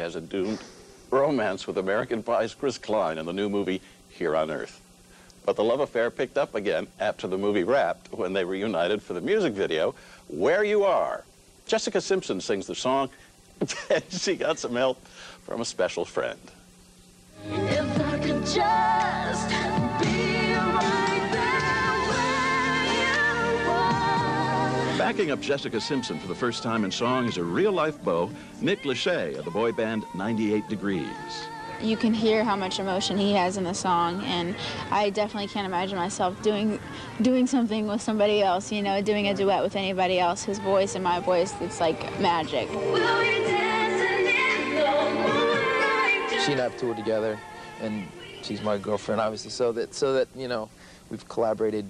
has a doomed romance with American Pie's Chris Klein in the new movie Here on Earth. But the love affair picked up again after the movie wrapped when they reunited for the music video, Where You Are. Jessica Simpson sings the song, and she got some help from a special friend. Backing up Jessica Simpson for the first time in song is a real-life beau, Nick Lachey of the boy band 98 Degrees. You can hear how much emotion he has in the song, and I definitely can't imagine myself doing doing something with somebody else. You know, doing a duet with anybody else. His voice and my voice, it's like magic. We'll be dancing in the moonlight. she and I have toured together, and she's my girlfriend, obviously. So that so that you know, we've collaborated,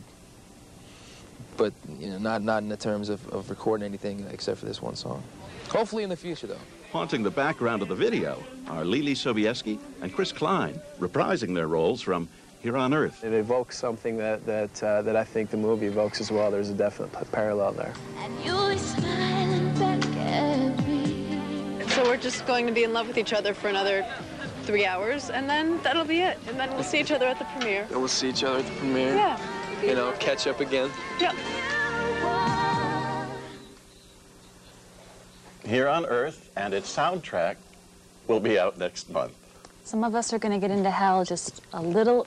but you know, not not in the terms of, of recording anything except for this one song. Hopefully in the future, though. Haunting the background of the video are Leelee Sobieski and Chris Klein, reprising their roles from Here on Earth. It evokes something that, that, uh, that I think the movie evokes as well. There's a definite p- parallel there. And you'll smiling back at me. So we're just going to be in love with each other for another three hours, and then that'll be it. And then we'll see each other at the premiere. And we'll see each other at the premiere. Yeah. You know, catch up again. Yep. Here on Earth and its soundtrack will be out next month. Some of us are going to get into hell just a little